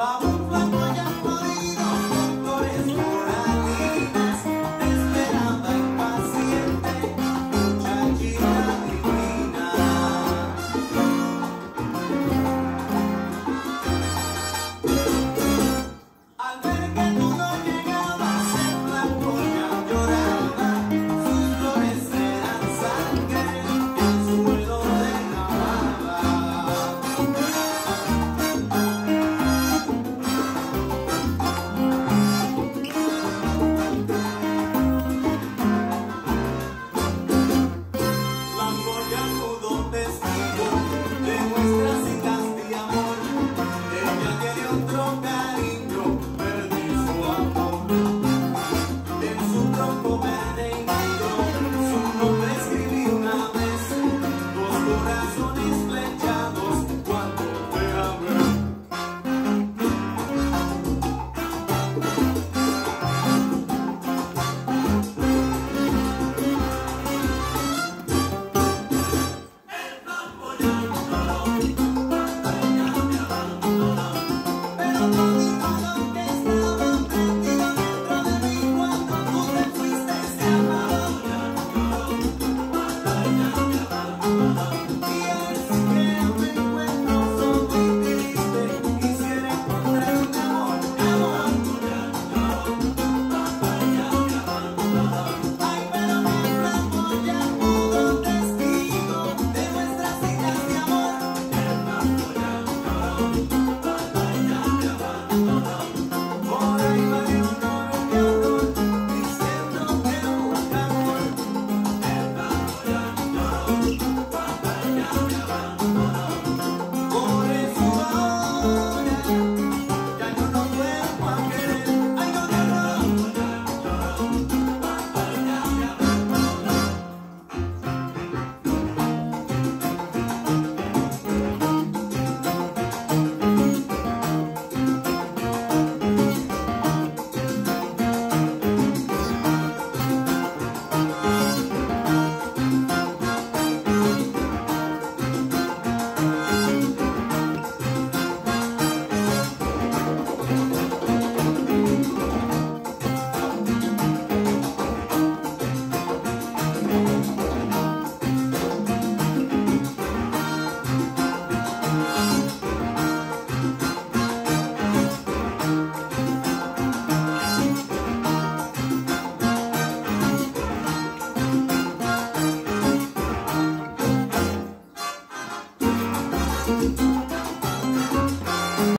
Vamos